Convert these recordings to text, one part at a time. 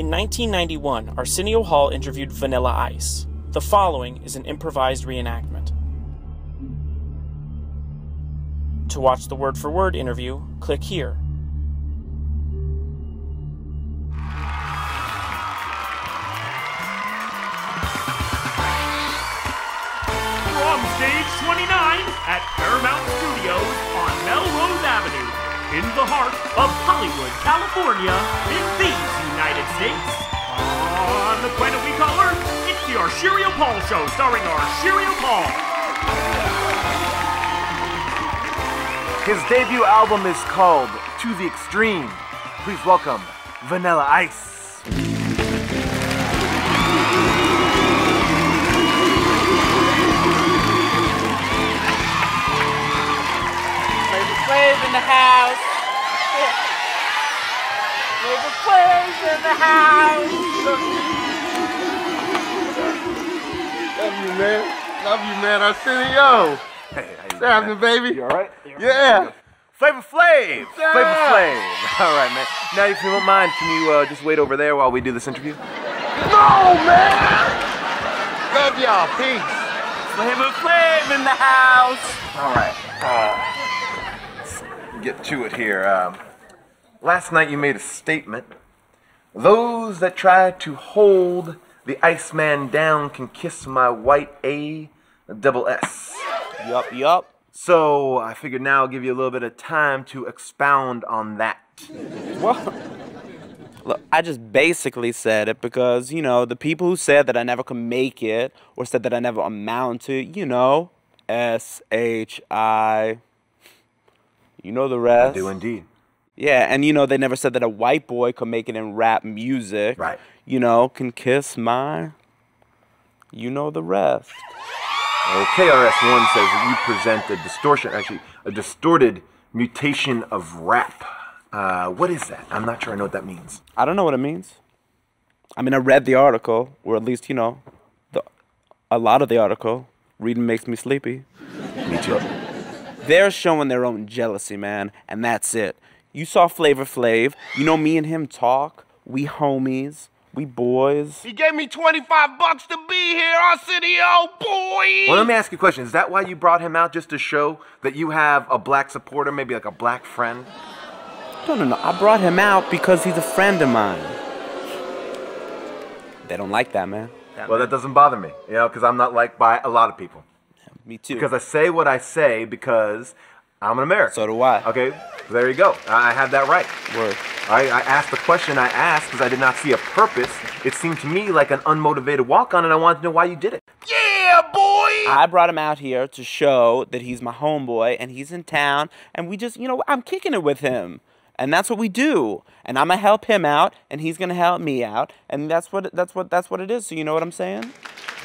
In 1991, Arsenio Hall interviewed Vanilla Ice. The following is an improvised reenactment. To watch the word for word interview, click here. From stage 29 at Paramount Studios on Melrose Avenue, in the heart of Hollywood, California, in these United States. On the planet we call Earth, it's the ArScheerio Paul Show, starring ArScheerio Paul. His debut album is called To the Extreme. Please welcome Vanilla Ice. Flavor in the house. Flavor Flav in the house. Love you, man. Love you, man. i see Arsenio. Hey, how you What's happening, baby? You alright? Yeah. Flavor Flav! Yeah. Flavor Flav! Alright, man. Now, if you don't mind, can you uh, just wait over there while we do this interview? No, man. Love y'all. Peace. Flavor Flav in the house! Alright. Uh, let's get to it here. Um, last night you made a statement. Those that try to hold the Iceman down can kiss my white A double S. Yup, yup. So I figured now I'll give you a little bit of time to expound on that. Well, look, I just basically said it because, you know, the people who said that I never could make it or said that I never amount to, you know, S H I. You know the rest. I do indeed. Yeah, and you know, they never said that a white boy could make it in rap music. Right. You know, can kiss my. You know the rest. Well, KRS-One says that you present a distortion, actually a distorted mutation of rap. Uh, what is that? I'm not sure I know what that means. I don't know what it means. I mean, I read the article, or at least, you know, the, a lot of the article. Reading makes me sleepy. Me too. They're showing their own jealousy, man, and that's it. You saw Flavor Flav. You know me and him talk. We homies. We boys. He gave me 25 bucks to be here, Arsenio, oh, boy. Well, let me ask you a question. Is that why you brought him out just to show that you have a black supporter, maybe like a black friend? No, no, no. I brought him out because he's a friend of mine. They don't like that, man. Well, that doesn't bother me, you know, because I'm not liked by a lot of people. Me too. Because I say what I say because I'm an American. So do I. Okay, there you go. I I have that right. Word. I, I asked the question I asked because I did not see a purpose. It seemed to me like an unmotivated walk on, and I wanted to know why you did it. Yeah, boy. I brought him out here to show that he's my homeboy and he's in town and we just, you know, I'm kicking it with him. And that's what we do. And I'm gonna help him out and he's gonna help me out. And that's what that's what that's what it is. So you know what I'm saying?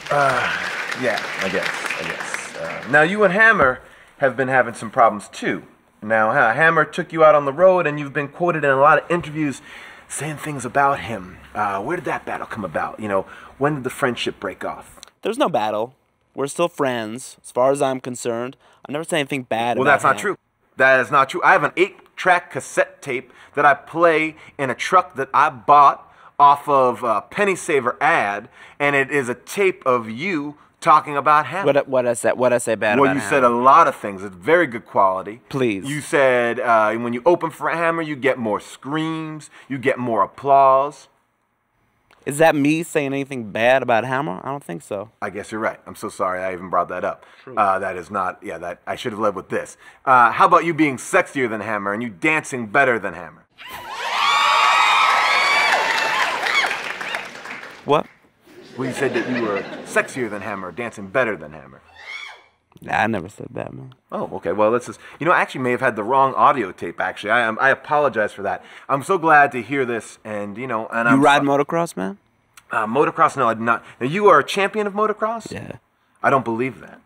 Uh, yeah, I guess. I guess. Uh, now you and Hammer have been having some problems too. Now huh, Hammer took you out on the road, and you've been quoted in a lot of interviews saying things about him. Uh, where did that battle come about? You know, when did the friendship break off? There's no battle. We're still friends, as far as I'm concerned. I never said anything bad Well, that's not him. true. That is not true. I have an eight-track cassette tape that I play in a truck that I bought off of a Penny Saver ad, and it is a tape of you talking about Hammer. What what I said what I say bad about. Well, you him? said a lot of things. It's very good quality. Please. You said uh, when you open for Hammer, you get more screams, you get more applause. Is that me saying anything bad about Hammer? I don't think so. I guess you're right. I'm so sorry I even brought that up. Uh, that is not. Yeah, that I should have led with this. Uh, how about you being sexier than Hammer and you dancing better than Hammer? What? Well, you said that you were sexier than Hammer, dancing better than Hammer. Nah, I never said that, man. Oh, okay. Well, let's just. You know, I actually may have had the wrong audio tape. Actually, I am. I apologize for that. I'm so glad to hear this, and you know, and You I'm ride motocross, man? Uh, motocross? No, I did not. Now, you are a champion of motocross? Yeah. I don't believe that.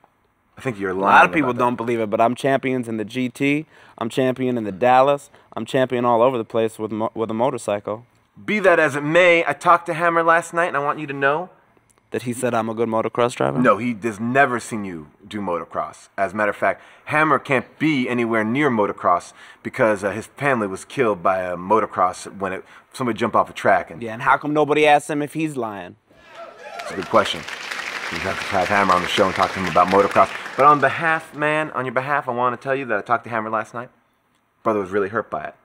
I think you're lying. A lot of people don't believe it, but I'm champions in the GT. I'm champion in the Dallas. I'm champion all over the place with mo- with a motorcycle. Be that as it may, I talked to Hammer last night, and I want you to know That he said I'm a good motocross driver? No, he has never seen you do motocross. As a matter of fact, Hammer can't be anywhere near motocross because uh, his family was killed by a motocross when it, somebody jumped off a track. And Yeah, and how come nobody asked him if he's lying? It's a good question. You have to have Hammer on the show and talk to him about motocross. But on behalf, man, on your behalf, I want to tell you that I talked to Hammer last night. Brother was really hurt by it.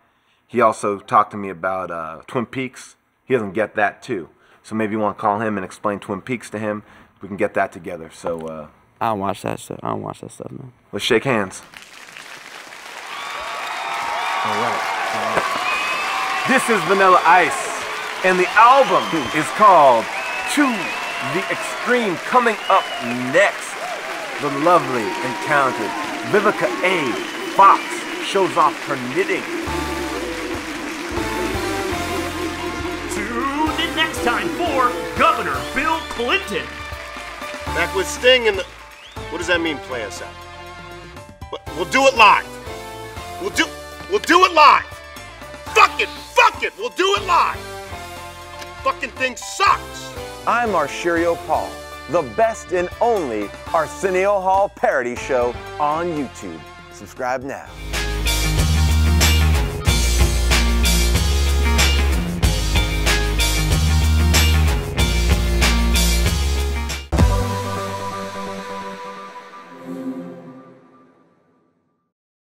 He also talked to me about uh, Twin Peaks. He doesn't get that too. So maybe you want to call him and explain Twin Peaks to him. We can get that together. So uh, I don't watch that stuff. I don't watch that stuff, man. let's shake hands. All right. All right. This is Vanilla Ice, and the album is called To the Extreme. Coming up next, the lovely and talented Vivica A. Fox shows off her knitting. Time for Governor Bill Clinton. Back with Sting and the. What does that mean, play us out? We'll do it live. We'll do. We'll do it live. Fuck it. Fuck it. We'll do it live. Fucking thing sucks. I'm ArScheerio Paul, the best and only Arsenio Hall parody show on YouTube. Subscribe now.